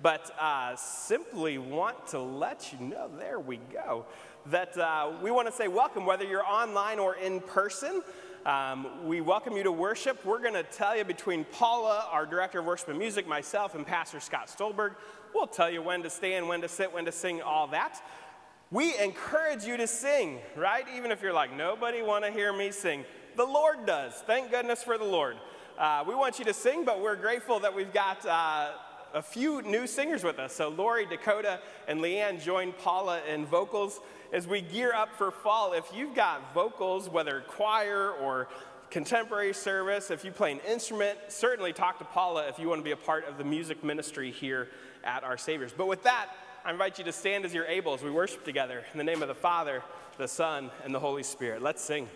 but uh, simply want to let you know there we go that uh, we want to say welcome, whether you're online or in person. Um, we welcome you to worship. We're going to tell you between Paula, our director of worship and music, myself, and Pastor Scott Stolberg, we'll tell you when to stand, when to sit, when to sing, all that. We encourage you to sing, right? Even if you're like, nobody want to hear me sing. The Lord does. Thank goodness for the Lord. Uh, we want you to sing, but we're grateful that we've got uh, a few new singers with us. So Lori, Dakota, and Leanne joined Paula in vocals as we gear up for fall. If you've got vocals, whether choir or contemporary service, if you play an instrument, certainly talk to Paula if you want to be a part of the music ministry here at Our Saviors. But with that, I invite you to stand as you're able as we worship together in the name of the Father, the Son, and the Holy Spirit. Let's sing.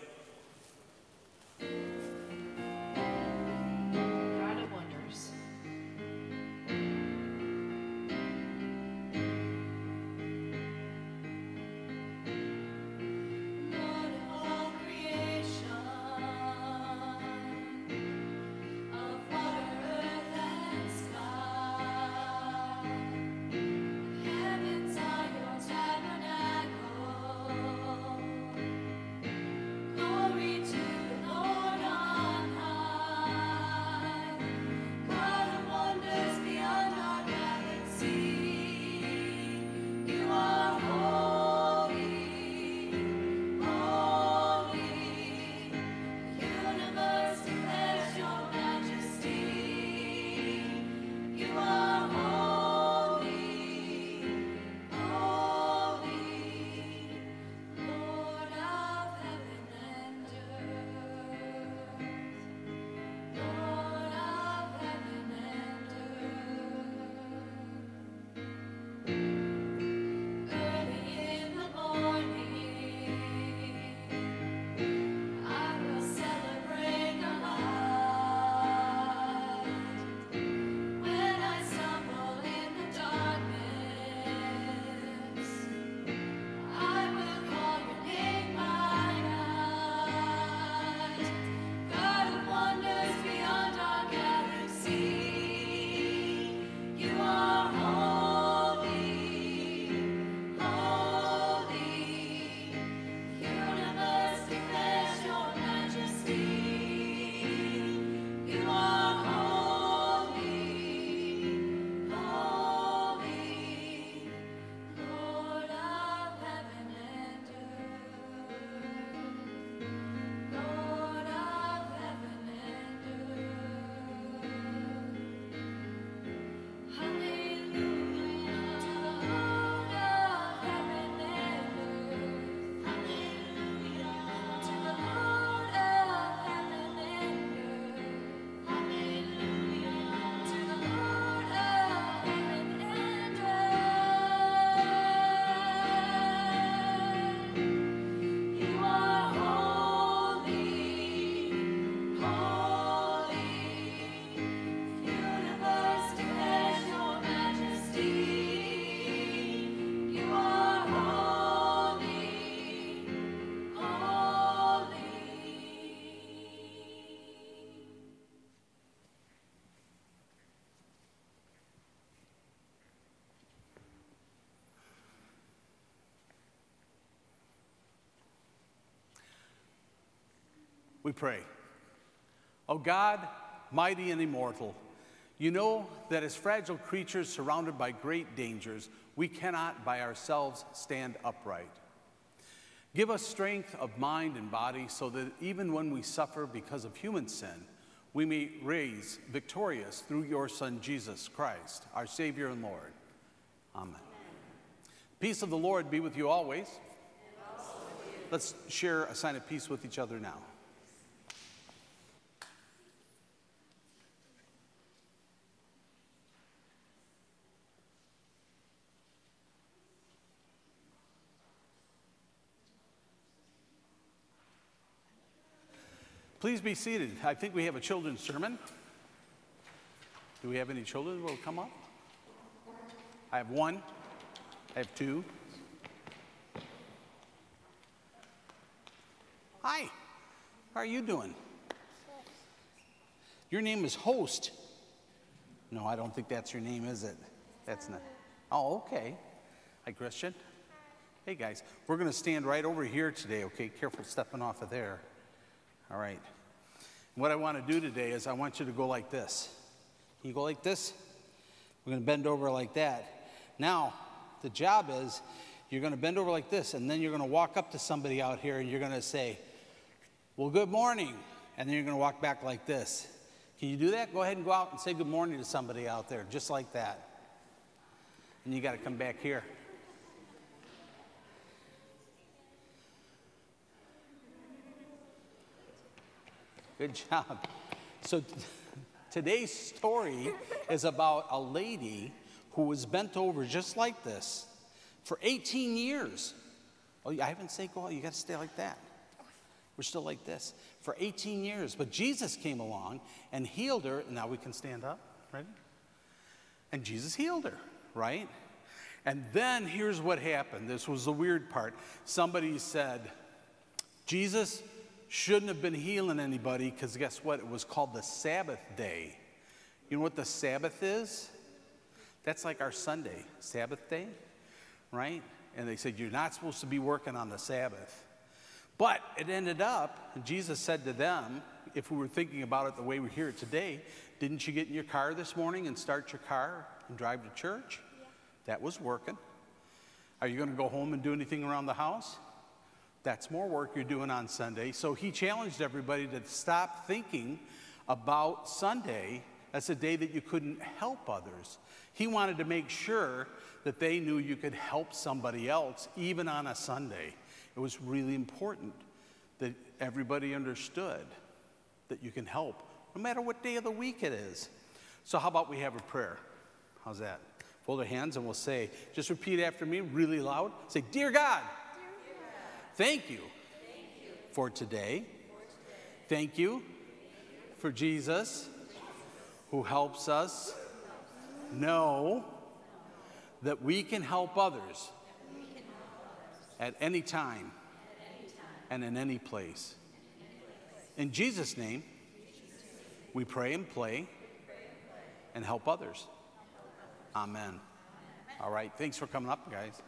We pray. O God, mighty and immortal, you know that as fragile creatures surrounded by great dangers, we cannot by ourselves stand upright. Give us strength of mind and body so that even when we suffer because of human sin, we may raise victorious through your Son, Jesus Christ, our Savior and Lord. Amen. Peace of the Lord be with you always. Let's share a sign of peace with each other now. Please be seated. I think we have a children's sermon. Do we have any children who will come up? I have one. I have two. Hi. How are you doing? Your name is Host. No, I don't think that's your name, is it? That's not. Oh, okay. Hi, Christian. Hey, guys. We're going to stand right over here today, okay? Careful stepping off of there. All right. What I want to do today is I want you to go like this. You go like this? We're going to bend over like that. Now, the job is you're going to bend over like this, and then you're going to walk up to somebody out here and you're going to say, Well, good morning. And then you're going to walk back like this. Can you do that? Go ahead and go out and say good morning to somebody out there, just like that. And you got to come back here. Good job. So today's story is about a lady who was bent over just like this for 18 years. Oh, I haven't said go. You got to stay like that. We're still like this for 18 years. But Jesus came along and healed her. And now we can stand up, right? And Jesus healed her, right? And then here's what happened. This was the weird part. Somebody said, Jesus shouldn't have been healing anybody because guess what? It was called the Sabbath day. You know what the Sabbath is? That's like our Sunday, Sabbath day, right? And they said, You're not supposed to be working on the Sabbath. But it ended up, Jesus said to them, if we were thinking about it the way we hear it today, didn't you get in your car this morning and start your car and drive to church? Yeah. That was working. Are you going to go home and do anything around the house? That's more work you're doing on Sunday. So he challenged everybody to stop thinking about Sunday as a day that you couldn't help others. He wanted to make sure that they knew you could help somebody else, even on a Sunday. It was really important that everybody understood that you can help, no matter what day of the week it is. So, how about we have a prayer? How's that? Fold our hands and we'll say, just repeat after me really loud. Say, Dear God, Dear God thank, you. For today. Thank you for Jesus who helps us know that we can help others at any time and in any place. In Jesus' name, we pray and play and help others. Amen. All right. Thanks for coming up, guys.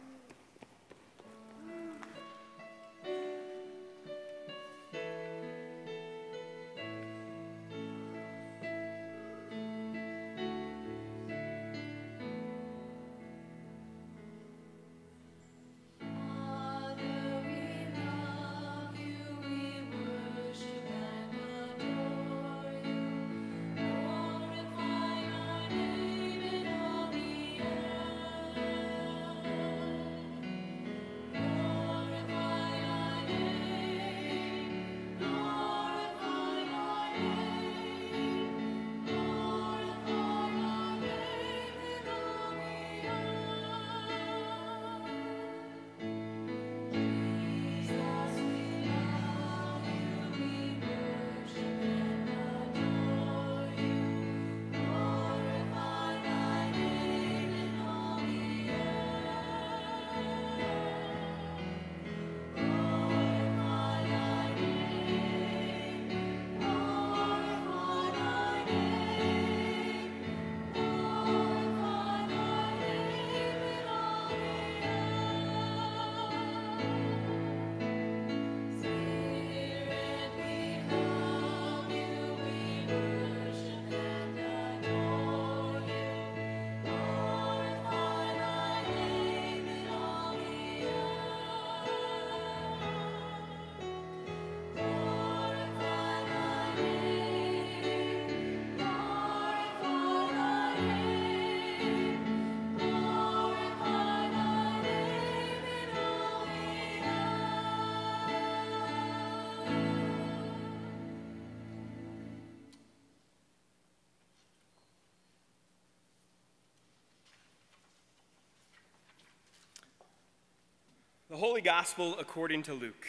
The Holy Gospel according to Luke.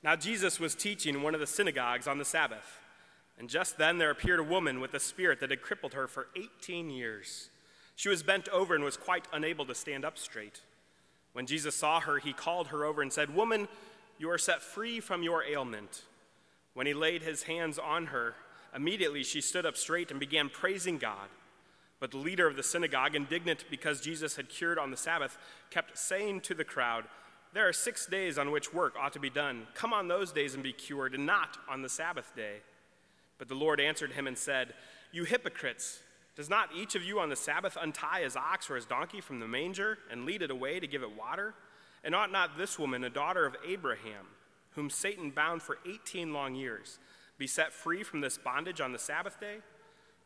Now, Jesus was teaching in one of the synagogues on the Sabbath, and just then there appeared a woman with a spirit that had crippled her for 18 years. She was bent over and was quite unable to stand up straight. When Jesus saw her, he called her over and said, Woman, you are set free from your ailment. When he laid his hands on her, immediately she stood up straight and began praising God. But the leader of the synagogue, indignant because Jesus had cured on the Sabbath, kept saying to the crowd, There are six days on which work ought to be done. Come on those days and be cured, and not on the Sabbath day. But the Lord answered him and said, You hypocrites! Does not each of you on the Sabbath untie his ox or his donkey from the manger and lead it away to give it water? And ought not this woman, a daughter of Abraham, whom Satan bound for 18 long years, be set free from this bondage on the Sabbath day?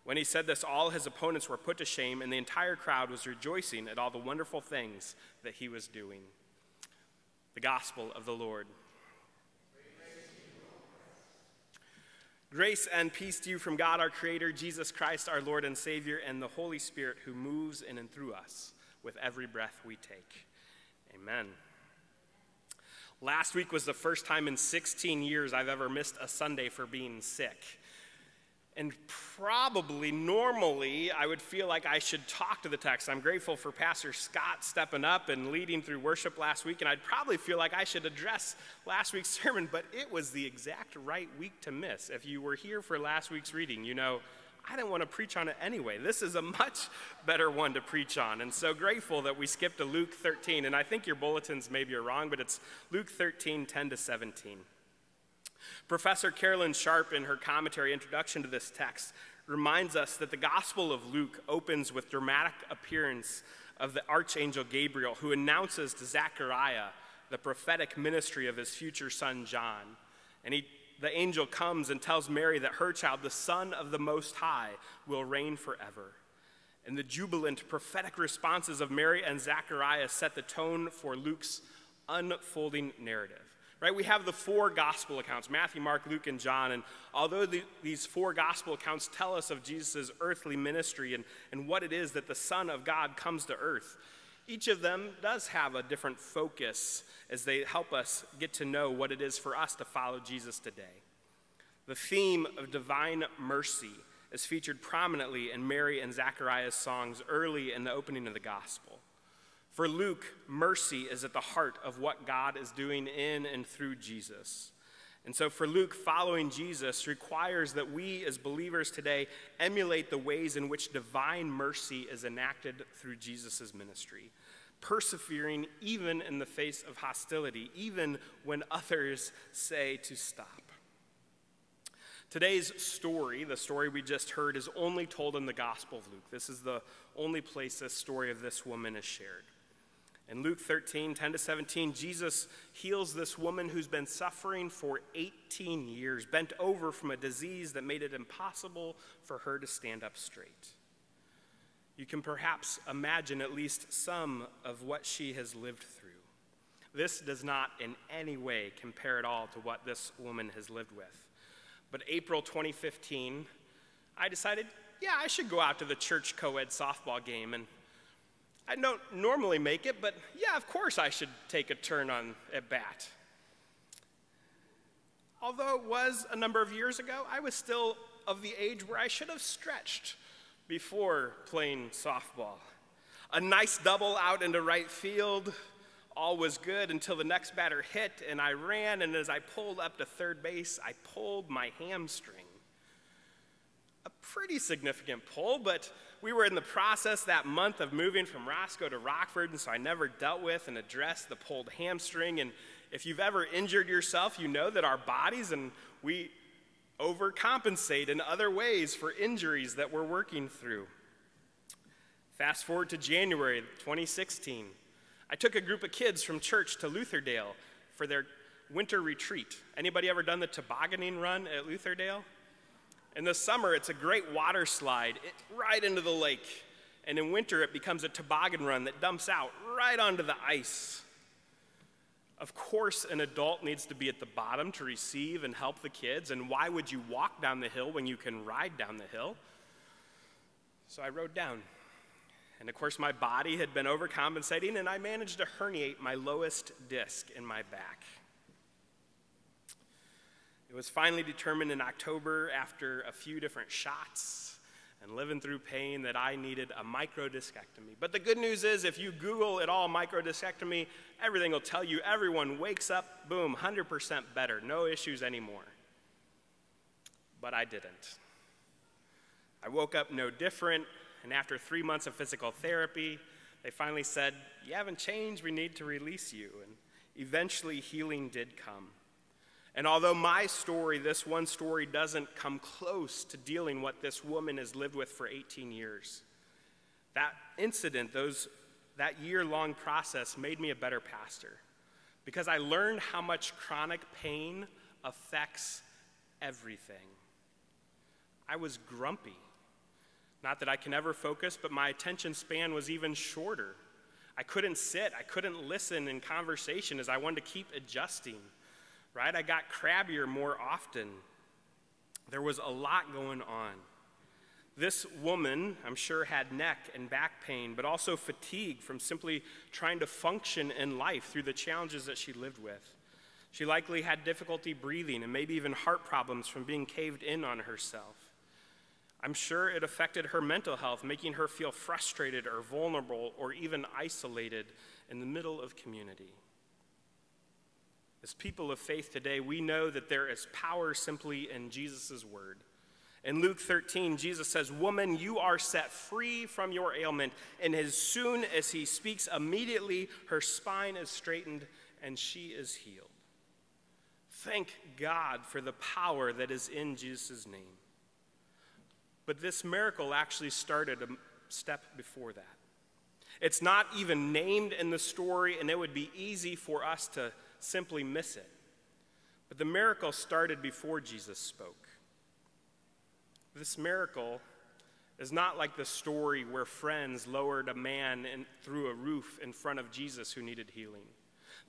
When he said this, all his opponents were put to shame, and the entire crowd was rejoicing at all the wonderful things that he was doing. The Gospel of the Lord. Grace and peace to you from God our Creator, Jesus Christ our Lord and Savior, and the Holy Spirit who moves in and through us with every breath we take. Amen. Last week was the first time in 16 years I've ever missed a Sunday for being sick. And probably normally I would feel like I should talk to the text. I'm grateful for Pastor Scott stepping up and leading through worship last week, and I'd probably feel like I should address last week's sermon, but it was the exact right week to miss. If you were here for last week's reading, you know I didn't want to preach on it anyway. This is a much better one to preach on. And so grateful that we skipped to Luke 13. And I think your bulletins maybe are wrong, but it's Luke 13, 10 to 17. Professor Carolyn Sharp, in her commentary introduction to this text, reminds us that the Gospel of Luke opens with dramatic appearance of the archangel Gabriel, who announces to Zechariah the prophetic ministry of his future son John. And he, the angel comes and tells Mary that her child, the Son of the Most High, will reign forever. And the jubilant prophetic responses of Mary and Zechariah set the tone for Luke's unfolding narrative right? We have the four gospel accounts Matthew, Mark, Luke, and John. And although the, these four gospel accounts tell us of Jesus' earthly ministry and, and what it is that the Son of God comes to earth, each of them does have a different focus as they help us get to know what it is for us to follow Jesus today. The theme of divine mercy is featured prominently in Mary and Zechariah's songs early in the opening of the gospel. For Luke, mercy is at the heart of what God is doing in and through Jesus. And so, for Luke, following Jesus requires that we as believers today emulate the ways in which divine mercy is enacted through Jesus' ministry, persevering even in the face of hostility, even when others say to stop. Today's story, the story we just heard, is only told in the Gospel of Luke. This is the only place this story of this woman is shared. In Luke 13, 10 to 17, Jesus heals this woman who's been suffering for 18 years, bent over from a disease that made it impossible for her to stand up straight. You can perhaps imagine at least some of what she has lived through. This does not in any way compare at all to what this woman has lived with. But April 2015, I decided, yeah, I should go out to the church co ed softball game and I don't normally make it, but yeah, of course I should take a turn on at bat. Although it was a number of years ago, I was still of the age where I should have stretched before playing softball. A nice double out into right field, all was good until the next batter hit, and I ran, and as I pulled up to third base, I pulled my hamstring. A pretty significant pull, but we were in the process that month of moving from Roscoe to Rockford, and so I never dealt with and addressed the pulled hamstring. And if you've ever injured yourself, you know that our bodies and we overcompensate in other ways for injuries that we're working through. Fast forward to January 2016. I took a group of kids from church to Lutherdale for their winter retreat. Anybody ever done the tobogganing run at Lutherdale? In the summer, it's a great water slide right into the lake. And in winter, it becomes a toboggan run that dumps out right onto the ice. Of course, an adult needs to be at the bottom to receive and help the kids. And why would you walk down the hill when you can ride down the hill? So I rode down. And of course, my body had been overcompensating, and I managed to herniate my lowest disc in my back. It was finally determined in October, after a few different shots and living through pain, that I needed a microdiscectomy. But the good news is, if you Google it all microdiscectomy, everything will tell you everyone wakes up, boom, 100% better, no issues anymore. But I didn't. I woke up no different, And after three months of physical therapy, they finally said, You haven't changed, we need to release you. And eventually, healing did come. And although my story, this one story, doesn't come close to dealing what this woman has lived with for 18 years, that incident, those, that year long process, made me a better pastor because I learned how much chronic pain affects everything. I was grumpy. Not that I can ever focus, but my attention span was even shorter. I couldn't sit, I couldn't listen in conversation as I wanted to keep adjusting, right? I got crabbier more often. There was a lot going on. This woman, I'm sure, had neck and back pain, but also fatigue from simply trying to function in life through the challenges that she lived with. She likely had difficulty breathing and maybe even heart problems from being caved in on herself. I'm sure it affected her mental health, making her feel frustrated or vulnerable or even isolated in the middle of community. As people of faith today, we know that there is power simply in Jesus' word. In Luke 13, Jesus says, Woman, you are set free from your ailment. And as soon as he speaks, immediately her spine is straightened and she is healed. Thank God for the power that is in Jesus' name. But this miracle actually started a step before that. It's not even named in the story, and it would be easy for us to simply miss it. But the miracle started before Jesus spoke. This miracle is not like the story where friends lowered a man in, through a roof in front of Jesus who needed healing.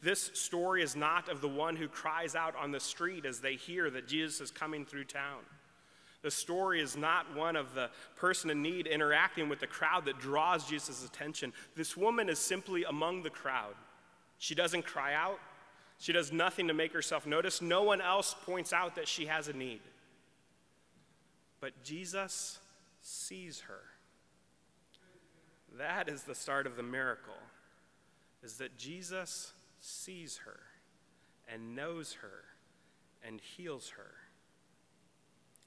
This story is not of the one who cries out on the street as they hear that Jesus is coming through town. The story is not one of the person in need interacting with the crowd that draws Jesus' attention. This woman is simply among the crowd. She doesn't cry out, she does nothing to make herself noticed. No one else points out that she has a need. But Jesus sees her. That is the start of the miracle, is that Jesus sees her and knows her and heals her.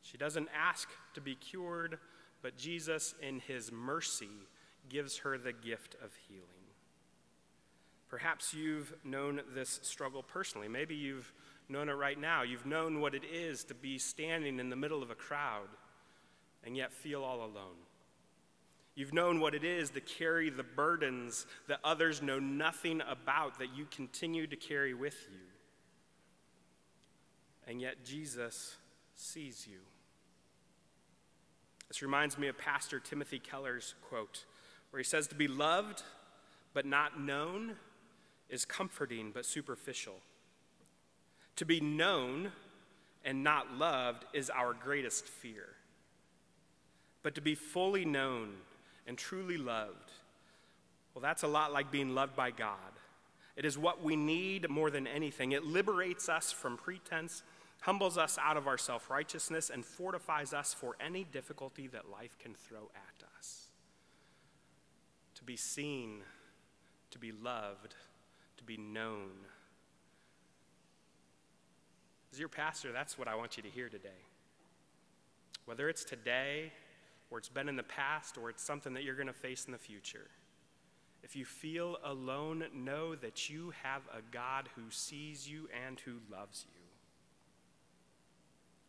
She doesn't ask to be cured, but Jesus, in his mercy, gives her the gift of healing. Perhaps you've known this struggle personally. Maybe you've known it right now. You've known what it is to be standing in the middle of a crowd and yet feel all alone. You've known what it is to carry the burdens that others know nothing about that you continue to carry with you. And yet Jesus sees you. This reminds me of Pastor Timothy Keller's quote, where he says, To be loved but not known is comforting but superficial. To be known and not loved is our greatest fear. But to be fully known and truly loved, well, that's a lot like being loved by God. It is what we need more than anything. It liberates us from pretense, humbles us out of our self righteousness, and fortifies us for any difficulty that life can throw at us. To be seen, to be loved, to be known. As your pastor, that's what I want you to hear today. Whether it's today, or it's been in the past, or it's something that you're going to face in the future. If you feel alone, know that you have a God who sees you and who loves you.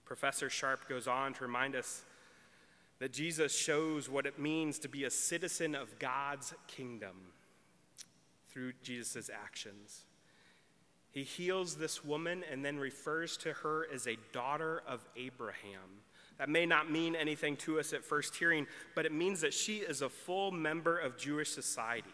Professor Sharp goes on to remind us that Jesus shows what it means to be a citizen of God's kingdom through Jesus' actions. He heals this woman and then refers to her as a daughter of Abraham. That may not mean anything to us at first hearing, but it means that she is a full member of Jewish society.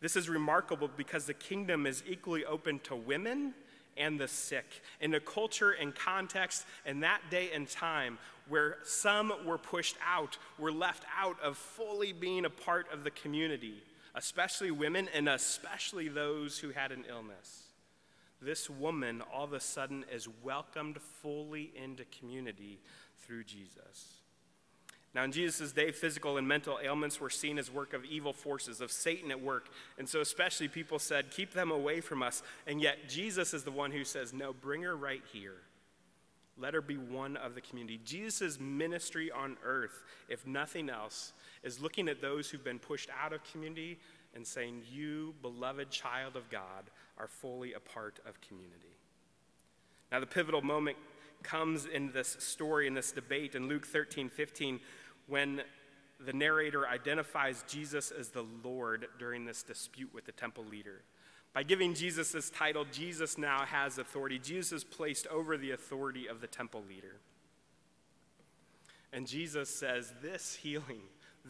This is remarkable because the kingdom is equally open to women and the sick. In a culture and context in that day and time where some were pushed out, were left out of fully being a part of the community, especially women and especially those who had an illness. This woman all of a sudden is welcomed fully into community through Jesus. Now, in Jesus' day, physical and mental ailments were seen as work of evil forces, of Satan at work. And so, especially, people said, Keep them away from us. And yet, Jesus is the one who says, No, bring her right here. Let her be one of the community. Jesus' ministry on earth, if nothing else, is looking at those who've been pushed out of community and saying, You, beloved child of God, are fully a part of community. Now, the pivotal moment comes in this story, in this debate in Luke 13 15, when the narrator identifies Jesus as the Lord during this dispute with the temple leader. By giving Jesus this title, Jesus now has authority. Jesus is placed over the authority of the temple leader. And Jesus says, This healing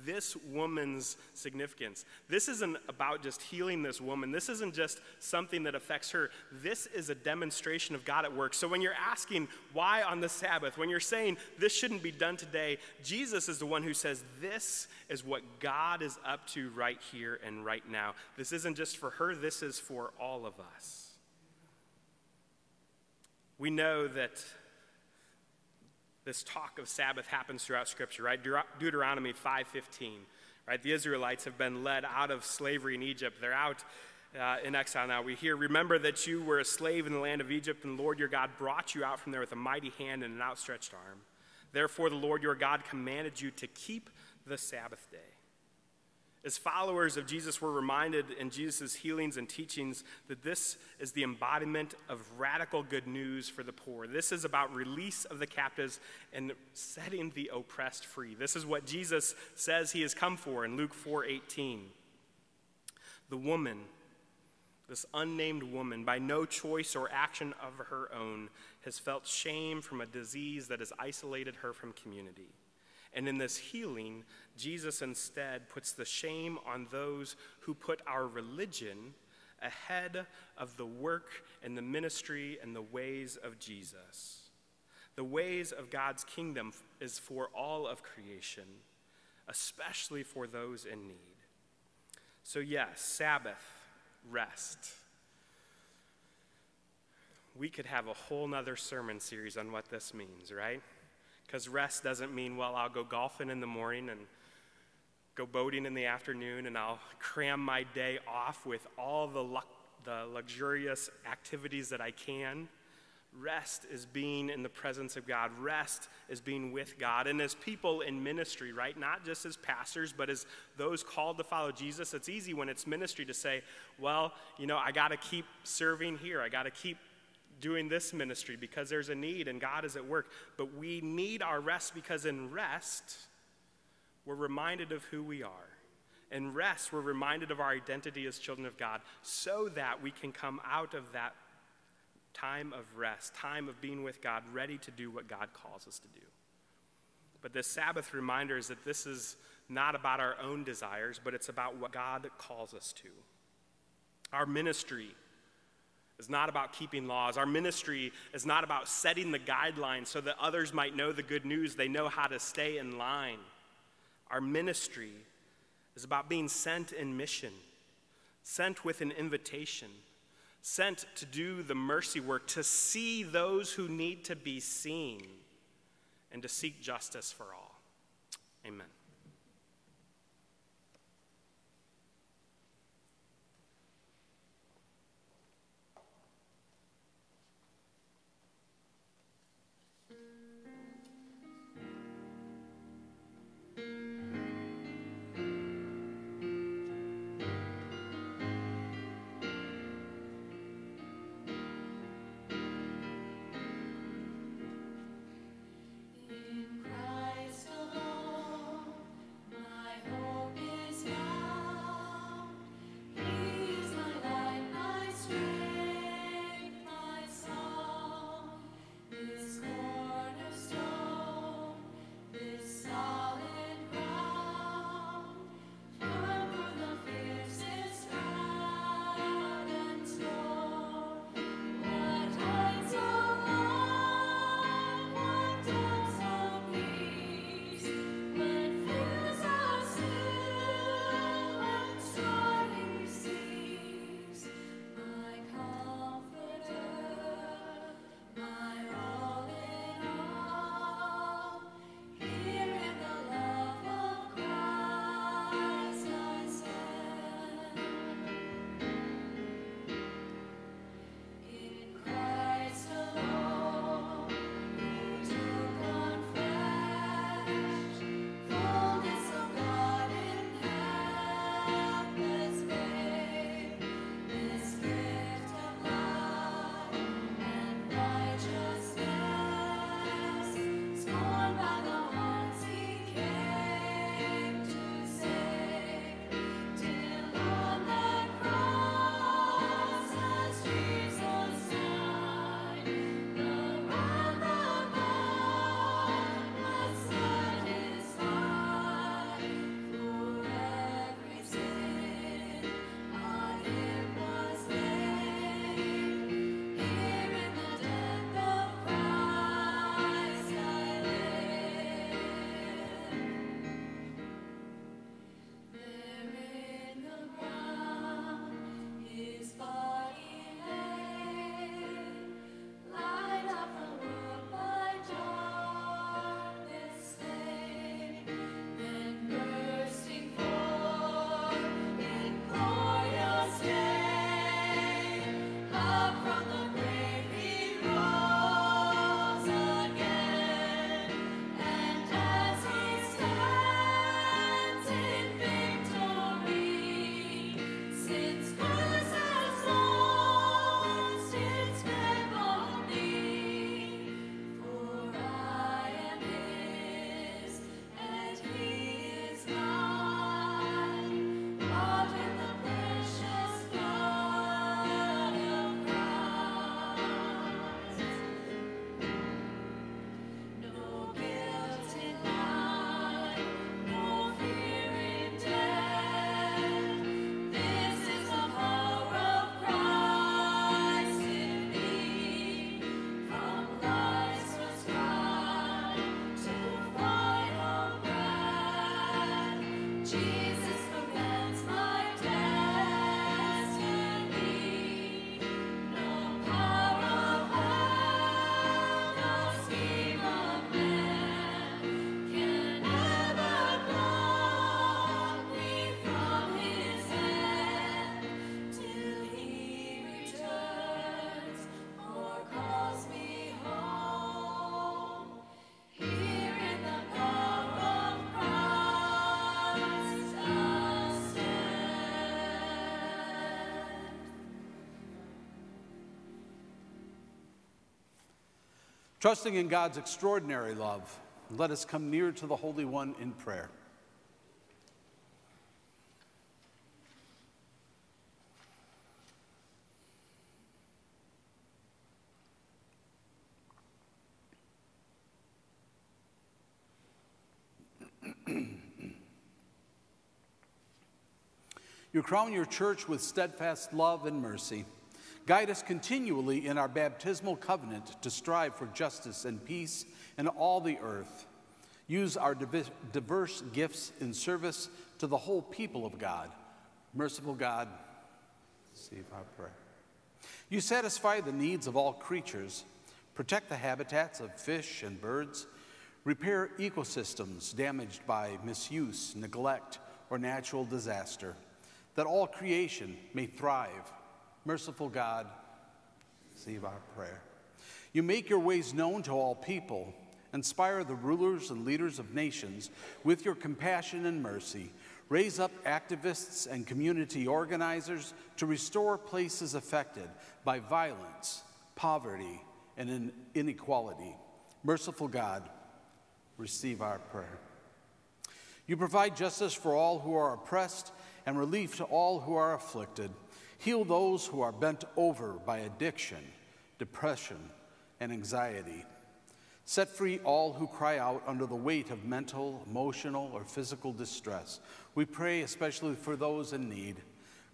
this woman's significance. This isn't about just healing this woman. This isn't just something that affects her. This is a demonstration of God at work. So when you're asking why on the Sabbath, when you're saying this shouldn't be done today, Jesus is the one who says this is what God is up to right here and right now. This isn't just for her, this is for all of us. We know that this talk of Sabbath happens throughout Scripture, right? Deuteronomy 5:15, right? The Israelites have been led out of slavery in Egypt. They're out uh, in exile now. We hear, "Remember that you were a slave in the land of Egypt, and Lord your God brought you out from there with a mighty hand and an outstretched arm. Therefore, the Lord your God commanded you to keep the Sabbath day." As followers of Jesus, we're reminded in Jesus' healings and teachings that this is the embodiment of radical good news for the poor. This is about release of the captives and setting the oppressed free. This is what Jesus says he has come for in Luke 4:18. The woman, this unnamed woman, by no choice or action of her own, has felt shame from a disease that has isolated her from community. And in this healing, Jesus instead puts the shame on those who put our religion ahead of the work and the ministry and the ways of Jesus. The ways of God's kingdom is for all of creation, especially for those in need. So, yes, Sabbath, rest. We could have a whole nother sermon series on what this means, right? Because rest doesn't mean, well, I'll go golfing in the morning and go boating in the afternoon and I'll cram my day off with all the, lu- the luxurious activities that I can. Rest is being in the presence of God. Rest is being with God. And as people in ministry, right? Not just as pastors, but as those called to follow Jesus, it's easy when it's ministry to say, well, you know, I got to keep serving here. I got to keep doing this ministry because there's a need and God is at work. But we need our rest because in rest, we're reminded of who we are. In rest, we're reminded of our identity as children of God so that we can come out of that time of rest, time of being with God, ready to do what God calls us to do. But this Sabbath reminder is that this is not about our own desires, but it's about what God calls us to. Our ministry is not about keeping laws. Our ministry is not about setting the guidelines so that others might know the good news, they know how to stay in line. Our ministry is about being sent in mission, sent with an invitation, sent to do the mercy work, to see those who need to be seen, and to seek justice for all. Amen. Trusting in God's extraordinary love, let us come near to the Holy One in prayer. You crown your church with steadfast love and mercy. Guide us continually in our baptismal covenant to strive for justice and peace in all the earth. Use our diverse gifts in service to the whole people of God. Merciful God, receive our prayer. You satisfy the needs of all creatures, protect the habitats of fish and birds, repair ecosystems damaged by misuse, neglect, or natural disaster that all creation may thrive. Merciful God, receive our prayer. You make your ways known to all people. Inspire the rulers and leaders of nations with your compassion and mercy. Raise up activists and community organizers to restore places affected by violence, poverty, and inequality. Merciful God, receive our prayer. You provide justice for all who are oppressed and relief to all who are afflicted. Heal those who are bent over by addiction, depression, and anxiety. Set free all who cry out under the weight of mental, emotional, or physical distress. We pray especially for those in need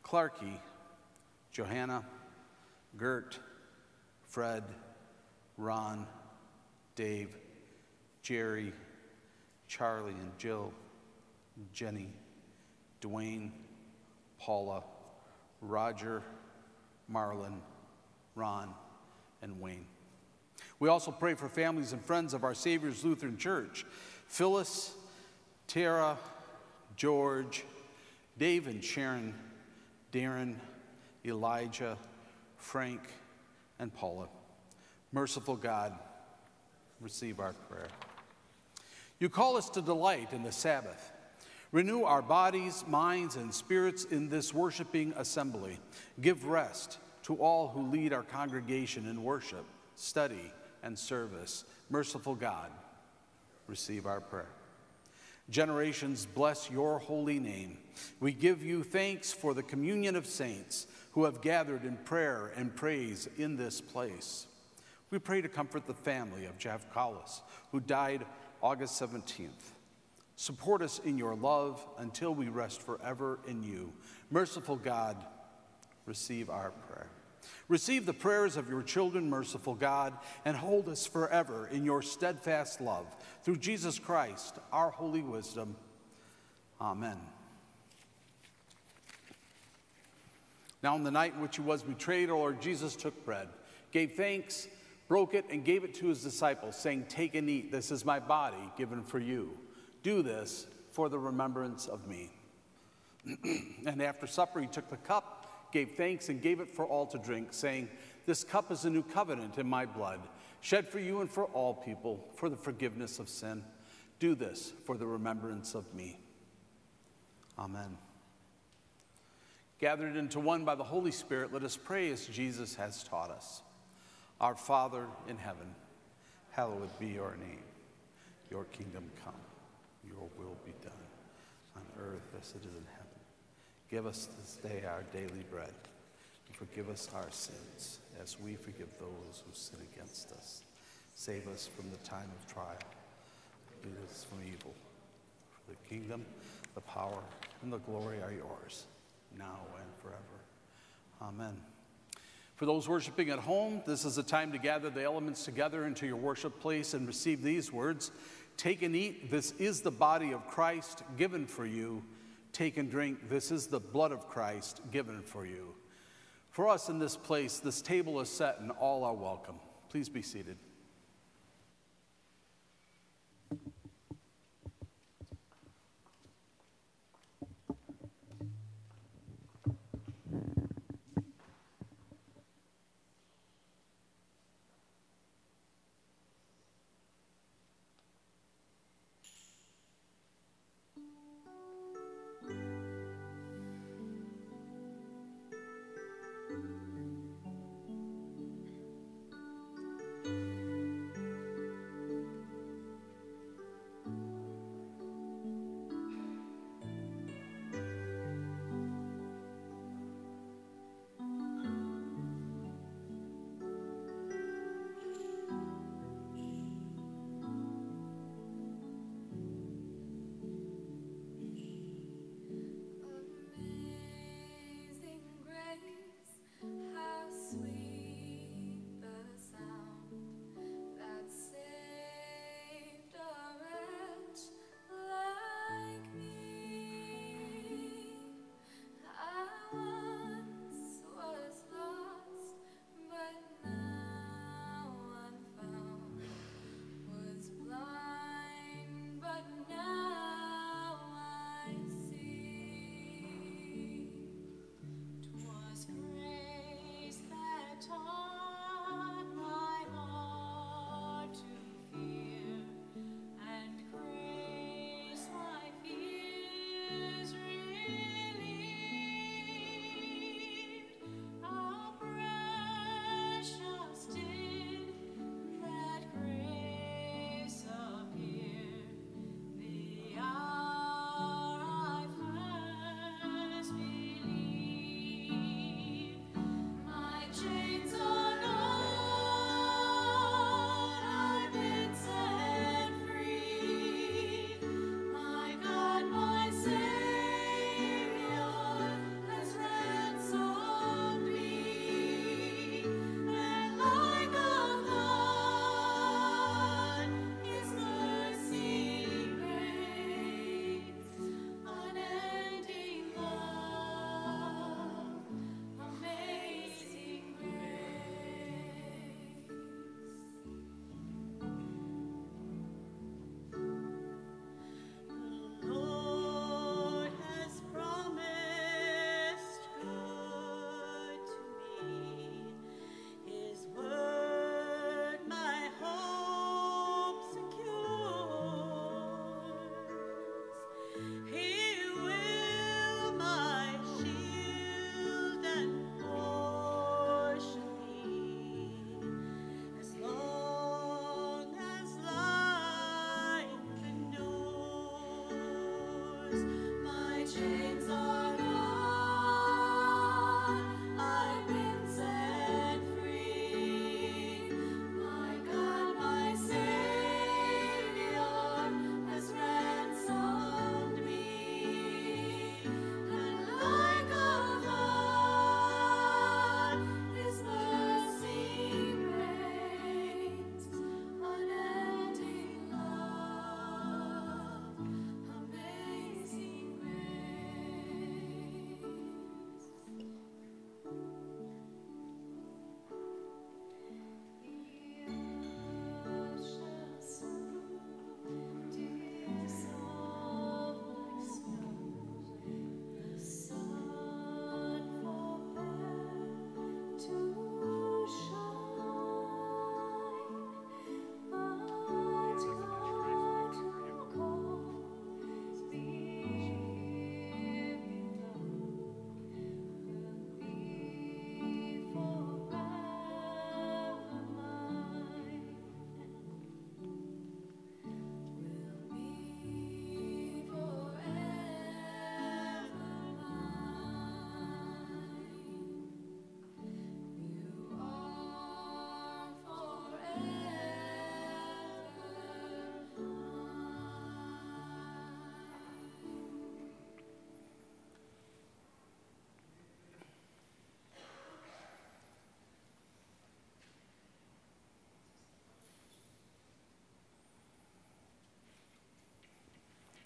Clarky, Johanna, Gert, Fred, Ron, Dave, Jerry, Charlie and Jill, Jenny, Dwayne, Paula, Roger, Marlon, Ron, and Wayne. We also pray for families and friends of our Savior's Lutheran Church Phyllis, Tara, George, Dave and Sharon, Darren, Elijah, Frank, and Paula. Merciful God, receive our prayer. You call us to delight in the Sabbath Renew our bodies, minds, and spirits in this worshiping assembly. Give rest to all who lead our congregation in worship, study, and service. Merciful God, receive our prayer. Generations bless your holy name. We give you thanks for the communion of saints who have gathered in prayer and praise in this place. We pray to comfort the family of Jeff Collis, who died August 17th. Support us in your love until we rest forever in you. Merciful God, receive our prayer. Receive the prayers of your children, merciful God, and hold us forever in your steadfast love. Through Jesus Christ, our holy wisdom. Amen. Now, in the night in which he was betrayed, our Lord Jesus took bread, gave thanks, broke it, and gave it to his disciples, saying, Take and eat. This is my body given for you. Do this for the remembrance of me. and after supper, he took the cup, gave thanks, and gave it for all to drink, saying, This cup is a new covenant in my blood, shed for you and for all people for the forgiveness of sin. Do this for the remembrance of me. Amen. Gathered into one by the Holy Spirit, let us pray as Jesus has taught us. Our Father in heaven, hallowed be your name. Your kingdom come your will be done on earth as it is in heaven. Give us this day our daily bread, and forgive us our sins as we forgive those who sin against us. Save us from the time of trial. Lead us from evil. For the kingdom, the power, and the glory are yours, now and forever. Amen. For those worshiping at home, this is a time to gather the elements together into your worship place and receive these words. Take and eat. This is the body of Christ given for you. Take and drink. This is the blood of Christ given for you. For us in this place, this table is set and all are welcome. Please be seated.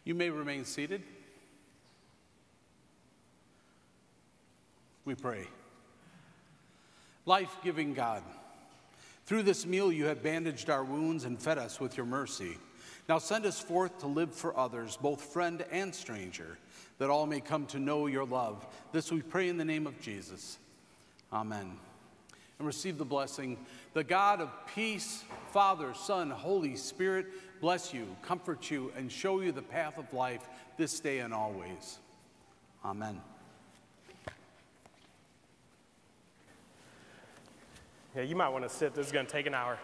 You may remain seated. We pray. Life giving God, through this meal you have bandaged our wounds and fed us with your mercy. Now send us forth to live for others, both friend and stranger, that all may come to know your love. This we pray in the name of Jesus. Amen. And receive the blessing. The God of peace, Father, Son, Holy Spirit, bless you, comfort you, and show you the path of life this day and always. Amen. Yeah, you might want to sit. This is going to take an hour.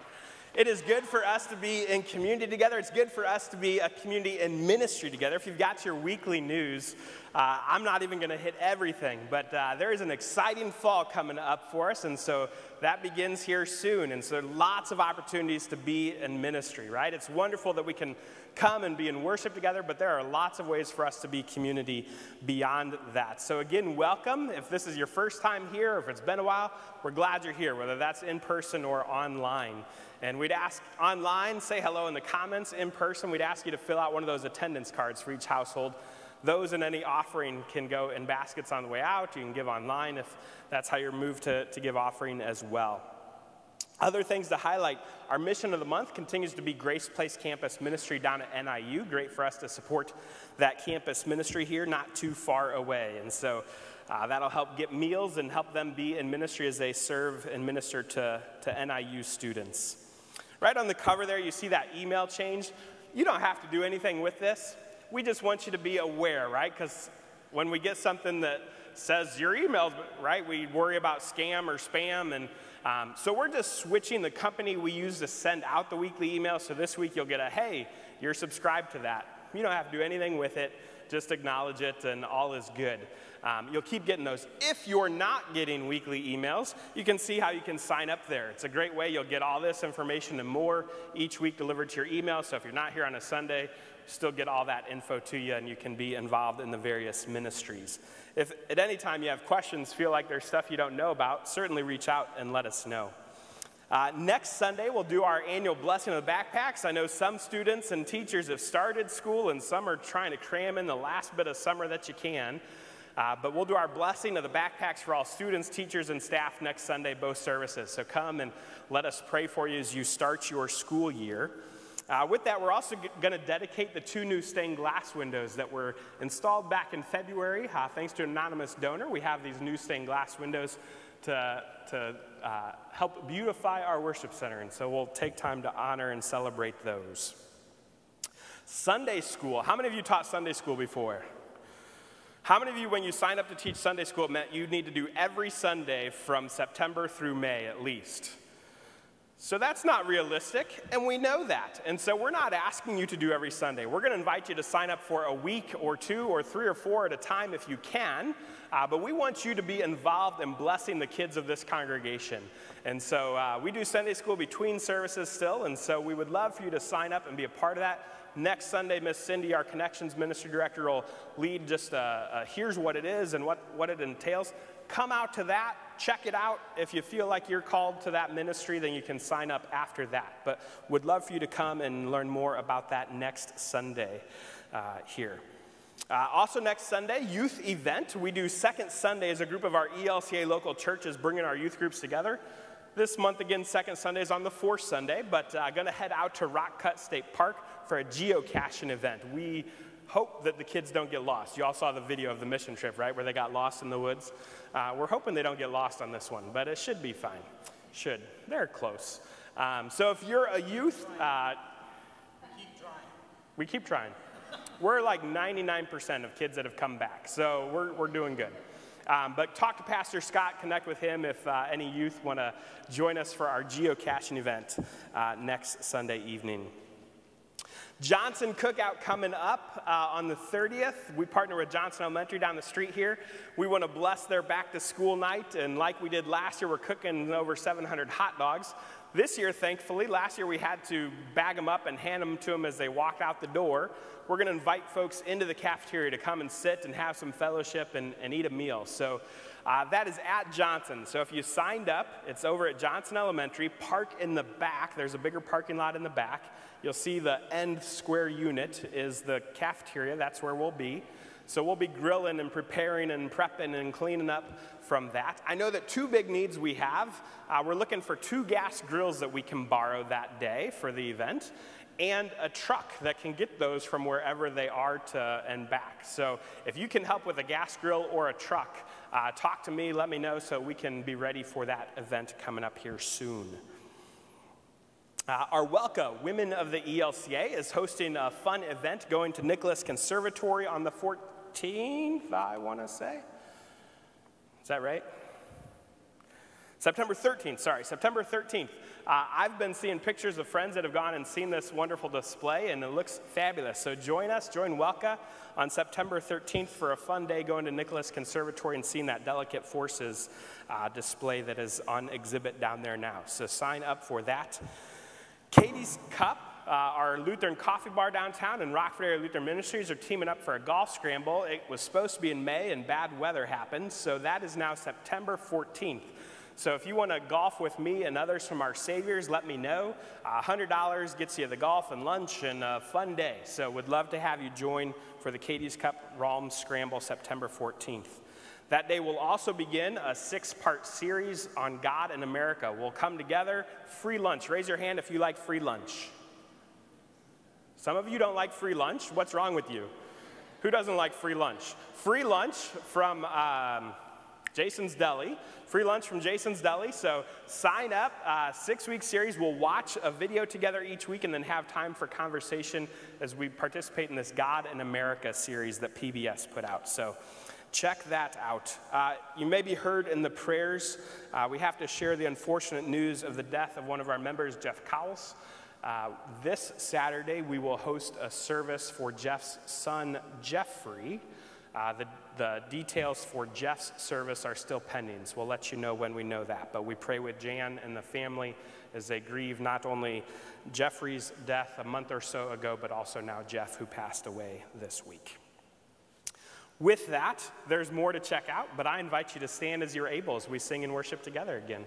It is good for us to be in community together. It's good for us to be a community in ministry together. If you've got your weekly news, uh, I'm not even going to hit everything, but uh, there is an exciting fall coming up for us, and so that begins here soon. And so, there are lots of opportunities to be in ministry, right? It's wonderful that we can come and be in worship together, but there are lots of ways for us to be community beyond that. So, again, welcome. If this is your first time here, or if it's been a while, we're glad you're here, whether that's in person or online. And we'd ask online, say hello in the comments. In person, we'd ask you to fill out one of those attendance cards for each household. Those and any offering can go in baskets on the way out. You can give online if that's how you're moved to, to give offering as well. Other things to highlight our mission of the month continues to be Grace Place Campus Ministry down at NIU. Great for us to support that campus ministry here, not too far away. And so uh, that'll help get meals and help them be in ministry as they serve and minister to, to NIU students. Right on the cover there, you see that email change. You don't have to do anything with this. We just want you to be aware, right? Because when we get something that says your email, right, we worry about scam or spam. And um, so we're just switching the company we use to send out the weekly email. So this week you'll get a hey, you're subscribed to that. You don't have to do anything with it, just acknowledge it, and all is good. Um, you'll keep getting those. If you're not getting weekly emails, you can see how you can sign up there. It's a great way. You'll get all this information and more each week delivered to your email. So if you're not here on a Sunday, still get all that info to you and you can be involved in the various ministries. If at any time you have questions, feel like there's stuff you don't know about, certainly reach out and let us know. Uh, next Sunday, we'll do our annual blessing of the backpacks. I know some students and teachers have started school, and some are trying to cram in the last bit of summer that you can. Uh, but we'll do our blessing of the backpacks for all students, teachers, and staff next Sunday, both services. So come and let us pray for you as you start your school year. Uh, with that, we're also going to dedicate the two new stained glass windows that were installed back in February. Uh, thanks to an anonymous donor, we have these new stained glass windows to, to uh, help beautify our worship center. And so we'll take time to honor and celebrate those. Sunday school. How many of you taught Sunday school before? How many of you, when you signed up to teach Sunday school, meant you'd need to do every Sunday from September through May at least? So that's not realistic, and we know that. And so we're not asking you to do every Sunday. We're going to invite you to sign up for a week or two or three or four at a time if you can. Uh, but we want you to be involved in blessing the kids of this congregation. And so uh, we do Sunday school between services still, and so we would love for you to sign up and be a part of that. Next Sunday, Miss Cindy, our Connections Ministry Director, will lead just a, a here's what it is and what, what it entails. Come out to that, check it out. If you feel like you're called to that ministry, then you can sign up after that. But would love for you to come and learn more about that next Sunday uh, here. Uh, also, next Sunday, youth event. We do second Sunday as a group of our ELCA local churches bringing our youth groups together. This month, again, second Sunday is on the fourth Sunday, but uh, going to head out to Rock Cut State Park for a geocaching event. We hope that the kids don't get lost. You all saw the video of the mission trip, right, where they got lost in the woods. Uh, we're hoping they don't get lost on this one, but it should be fine. Should. They're close. Um, so if you're a youth, uh, keep we keep trying. We're like 99% of kids that have come back, so we're, we're doing good. Um, but talk to Pastor Scott, connect with him if uh, any youth want to join us for our geocaching event uh, next Sunday evening. Johnson Cookout coming up uh, on the 30th. We partner with Johnson Elementary down the street here. We want to bless their back to school night, and like we did last year, we're cooking over 700 hot dogs. This year, thankfully, last year we had to bag them up and hand them to them as they walked out the door we're going to invite folks into the cafeteria to come and sit and have some fellowship and, and eat a meal. So Uh, that is at Johnson. So if you signed up, it's over at Johnson Elementary. Park in the back. There's a bigger parking lot in the back. You'll see the end square unit is the cafeteria. That's where we'll be. So we'll be grilling and preparing and prepping and cleaning up from that. I know that two big needs we have. Uh, we're looking for two gas grills that we can borrow that day for the event and a truck that can get those from wherever they are to and back. So if you can help with a gas grill or a truck, uh, talk to me, let me know so we can be ready for that event coming up here soon. Uh, our WELCA, Women of the ELCA, is hosting a fun event going to Nicholas Conservatory on the 14th, I want to say. Is that right? September 13th, sorry, September 13th. Uh, I've been seeing pictures of friends that have gone and seen this wonderful display, and it looks fabulous. So join us, join WELCA on September 13th for a fun day going to Nicholas Conservatory and seeing that Delicate Forces uh, display that is on exhibit down there now. So sign up for that. Katie's Cup, uh, our Lutheran coffee bar downtown, and Rockford Area Lutheran Ministries are teaming up for a golf scramble. It was supposed to be in May, and bad weather happened, so that is now September 14th. So if you want to golf with me and others from our Saviors, let me know. Uh, $100 gets you the golf and lunch and a fun day. So would love to have you join for the Katie's Cup Ralm Scramble September 14th. That day will also begin a six part series on God and America. We'll come together, free lunch. Raise your hand if you like free lunch. Some of you don't like free lunch. What's wrong with you? Who doesn't like free lunch? Free lunch from um, Jason's Deli. Free lunch from Jason's Deli. So sign up. Uh, six week series. We'll watch a video together each week and then have time for conversation as we participate in this God in America series that PBS put out. So check that out. Uh, you may be heard in the prayers. Uh, we have to share the unfortunate news of the death of one of our members, Jeff Cowles. Uh, this Saturday, we will host a service for Jeff's son, Jeffrey. Uh, the, the details for Jeff's service are still pending, so we'll let you know when we know that. But we pray with Jan and the family as they grieve not only Jeffrey's death a month or so ago, but also now Jeff, who passed away this week. With that, there's more to check out, but I invite you to stand as you're able as we sing and worship together again.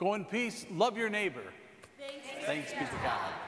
Go in peace. Love your neighbor. Thanks, Thanks be to God.